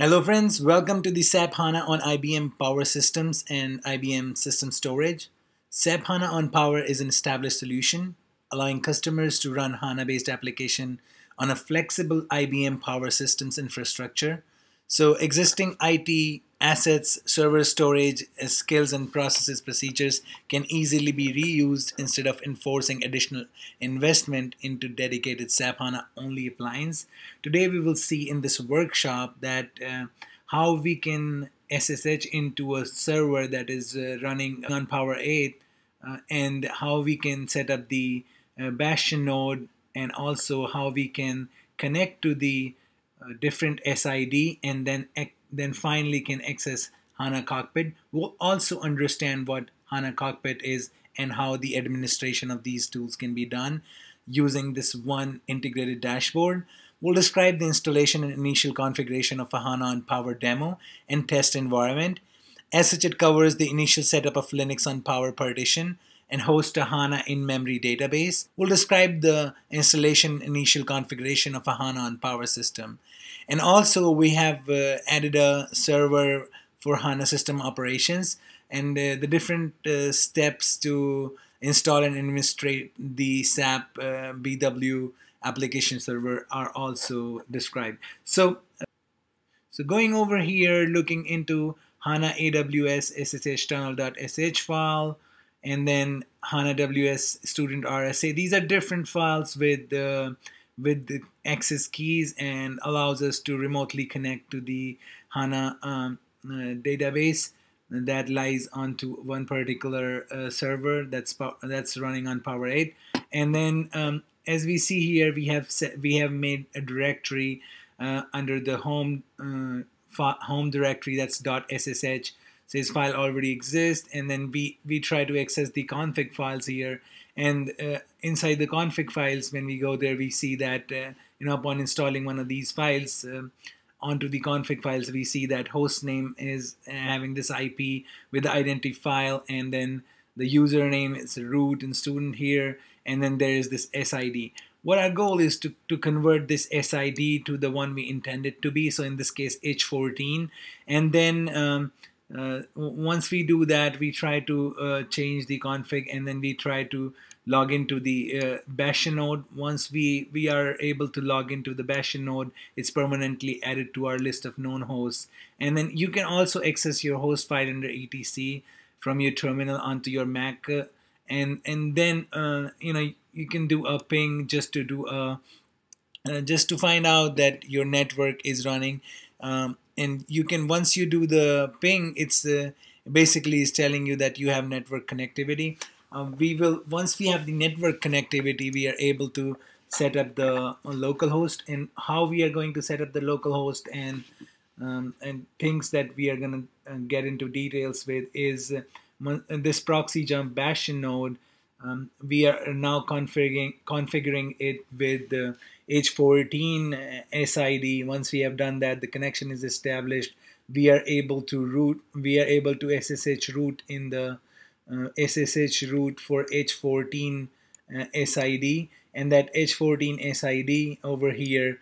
Hello friends, welcome to the SAP HANA on IBM Power Systems and IBM System Storage. SAP HANA on Power is an established solution allowing customers to run HANA-based application on a flexible IBM Power Systems infrastructure. So existing IT assets, server storage, uh, skills and processes procedures can easily be reused instead of enforcing additional investment into dedicated SAP HANA only appliance. Today we will see in this workshop that uh, how we can SSH into a server that is uh, running on Power 8 uh, and how we can set up the uh, Bastion node and also how we can connect to the different SID and then then finally can access HANA Cockpit. We'll also understand what HANA Cockpit is and how the administration of these tools can be done using this one integrated dashboard. We'll describe the installation and initial configuration of a HANA on Power demo and test environment. As such, it covers the initial setup of Linux on Power partition and host a HANA in-memory database. We'll describe the installation initial configuration of a HANA on Power system. And also we have uh, added a server for HANA system operations and uh, the different uh, steps to install and administrate the SAP uh, BW application server are also described. So, so going over here, looking into HANA AWS SSH tunnel.sh file, and then HANA WS student RSA. These are different files with uh, with the access keys and allows us to remotely connect to the HANA um, uh, database that lies onto one particular uh, server that's that's running on Power 8 and then um, as we see here we have set, we have made a directory uh, under the home uh, home directory that's .ssh says file already exists and then we we try to access the config files here and uh, inside the config files when we go there we see that uh, you know upon installing one of these files uh, onto the config files we see that host name is uh, having this IP with the identity file and then the username is root and student here and then there is this SID what our goal is to, to convert this SID to the one we intended to be so in this case H14 and then um, uh, once we do that we try to uh, change the config and then we try to log into the uh, Bastion node. Once we we are able to log into the Bastion node it's permanently added to our list of known hosts. And then you can also access your host file under etc from your terminal onto your Mac. Uh, and and then uh, you know you can do a ping just to do a uh, just to find out that your network is running um, and you can once you do the ping it's uh, basically is telling you that you have network connectivity. Um, we will once we have the network connectivity we are able to set up the uh, local host. And how we are going to set up the local host and um, and things that we are going to uh, get into details with is uh, this proxy jump bastion node um, we are now configuring configuring it with the H14 SID. Once we have done that, the connection is established. We are able to root. We are able to SSH root in the uh, SSH root for H14 uh, SID, and that H14 SID over here.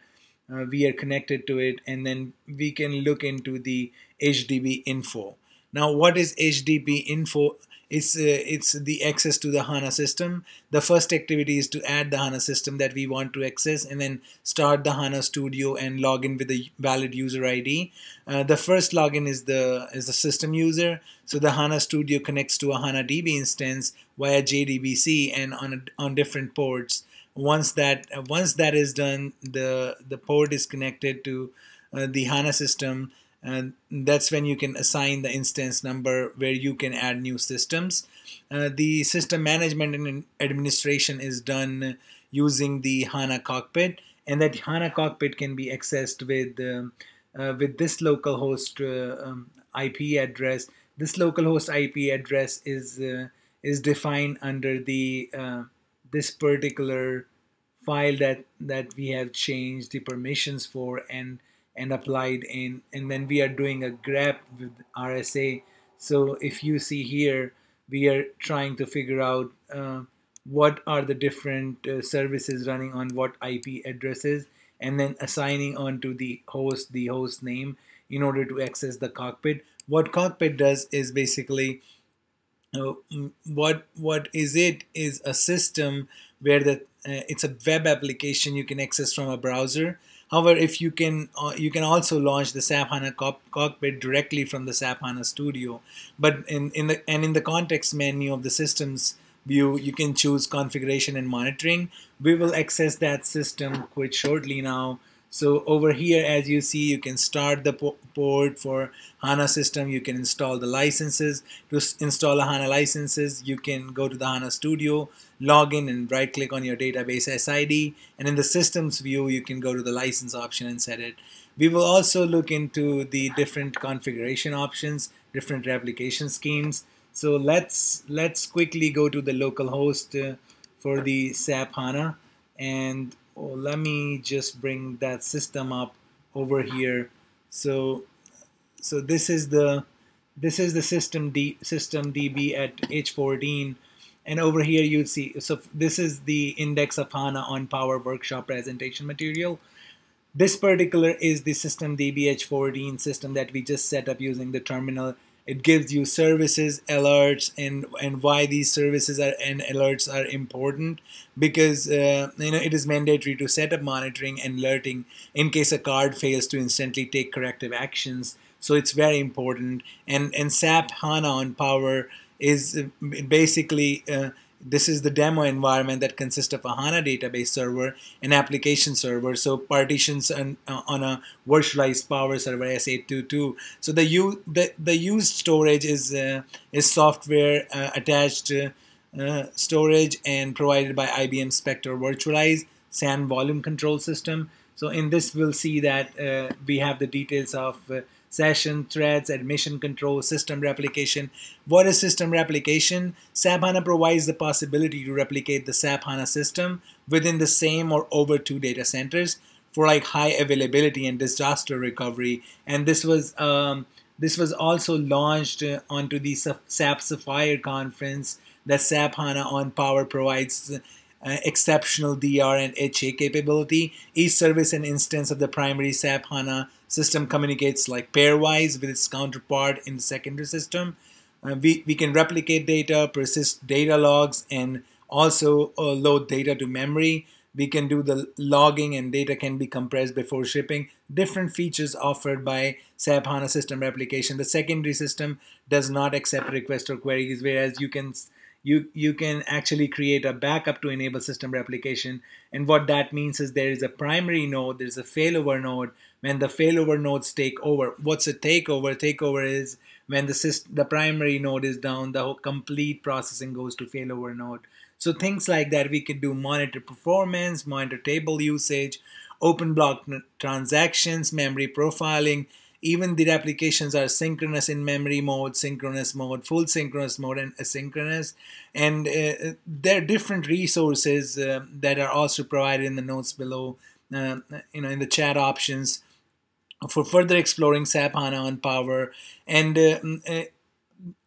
Uh, we are connected to it and then we can look into the HDB info. Now what is HDB info? It's uh, it's the access to the HANA system. The first activity is to add the HANA system that we want to access and then start the HANA Studio and log in with a valid user ID. Uh, the first login is the is the system user. So the HANA Studio connects to a HANA DB instance via JDBC and on a, on different ports. Once that once that is done, the the port is connected to uh, the HANA system and that's when you can assign the instance number where you can add new systems. Uh, the system management and administration is done using the HANA cockpit and that HANA cockpit can be accessed with uh, uh, with this localhost uh, um, IP address. This localhost IP address is uh, is defined under the uh, this particular file that that we have changed the permissions for and and applied in and then we are doing a grep with RSA so if you see here we are trying to figure out uh, what are the different uh, services running on what IP addresses and then assigning onto the host the host name in order to access the cockpit. What cockpit does is basically uh, what what is it is a system where the uh, it's a web application you can access from a browser However, if you can, uh, you can also launch the SAP HANA cockpit directly from the SAP HANA Studio. But in, in the and in the context menu of the systems view, you can choose configuration and monitoring. We will access that system quite shortly now. So over here, as you see, you can start the port for HANA system. You can install the licenses. To install the HANA licenses, you can go to the HANA Studio, log in and right click on your database SID. And in the systems view, you can go to the license option and set it. We will also look into the different configuration options, different replication schemes. So let's let's quickly go to the local host uh, for the SAP HANA and oh, let me just bring that system up over here. So so this is the this is the system D system DB at H14 and over here you'd see so this is the index of HANA on Power Workshop presentation material. This particular is the system DBH14 system that we just set up using the terminal it gives you services alerts and and why these services are and alerts are important because uh, you know it is mandatory to set up monitoring and alerting in case a card fails to instantly take corrective actions. So it's very important. And and SAP HANA on Power is uh, basically uh, this is the demo environment that consists of a HANA database server, an application server, so partitions on, uh, on a virtualized Power Server S822. So the u the, the used storage is uh, is software uh, attached uh, storage and provided by IBM Spectrum Virtualized SAN volume control system. So in this we'll see that uh, we have the details of uh, session, threads, admission control, system replication. What is system replication? SAP HANA provides the possibility to replicate the SAP HANA system within the same or over two data centers for like high availability and disaster recovery. And this was um, this was also launched uh, onto the SAP Sapphire conference that SAP HANA on Power provides uh, exceptional DR and HA capability. Each service and instance of the primary SAP HANA system communicates like pairwise with its counterpart in the secondary system. Uh, we, we can replicate data, persist data logs, and also uh, load data to memory. We can do the logging and data can be compressed before shipping. Different features offered by SAP HANA system replication. The secondary system does not accept requests or queries, whereas you can you you can actually create a backup to enable system replication. And what that means is there is a primary node there's a failover node. When the failover nodes take over what's a takeover? Takeover is when the system, the primary node is down the whole complete processing goes to failover node. So things like that we could do monitor performance monitor table usage open block transactions memory profiling even the applications are synchronous in memory mode, synchronous mode, full synchronous mode, and asynchronous. And uh, there are different resources uh, that are also provided in the notes below, uh, you know, in the chat options for further exploring SAP HANA on Power. And uh, uh,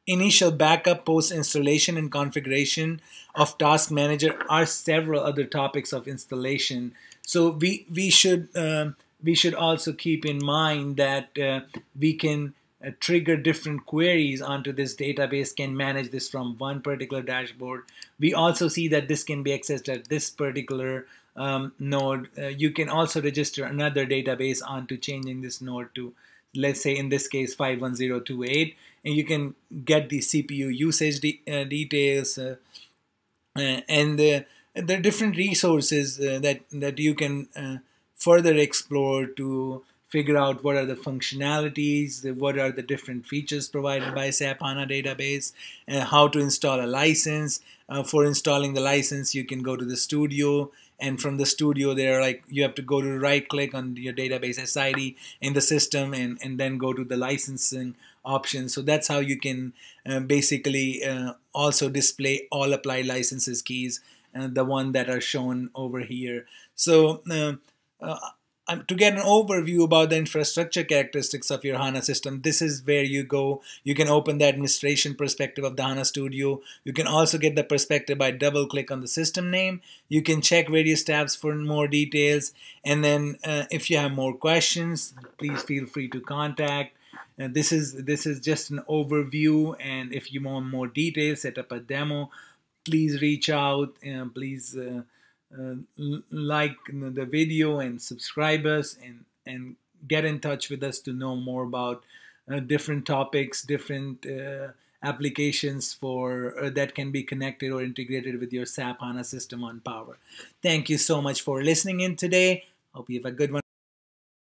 initial backup, post installation, and configuration of Task Manager are several other topics of installation. So we we should um, we should also keep in mind that uh, we can uh, trigger different queries onto this database can manage this from one particular dashboard. We also see that this can be accessed at this particular um, node. Uh, you can also register another database onto changing this node to, let's say in this case, 51028, and you can get the CPU usage de uh, details uh, uh, and there are different resources that, that you can further explore to figure out what are the functionalities, what are the different features provided by SAP HANA database, and how to install a license. Uh, for installing the license, you can go to the studio, and from the studio, there like you have to go to right click on your database SID in the system, and and then go to the licensing option. So that's how you can uh, basically uh, also display all applied licenses keys, uh, the one that are shown over here. So uh, to get an overview about the infrastructure characteristics of your HANA system, this is where you go. You can open the administration perspective of the HANA Studio. You can also get the perspective by double click on the system name. You can check various tabs for more details. And then uh, if you have more questions, please feel free to contact. Uh, this is this is just an overview and if you want more details set up a demo please reach out uh, please uh, uh, like the video and subscribe us and and get in touch with us to know more about uh, different topics different uh, applications for uh, that can be connected or integrated with your SAP HANA system on Power. Thank you so much for listening in today. Hope you have a good one.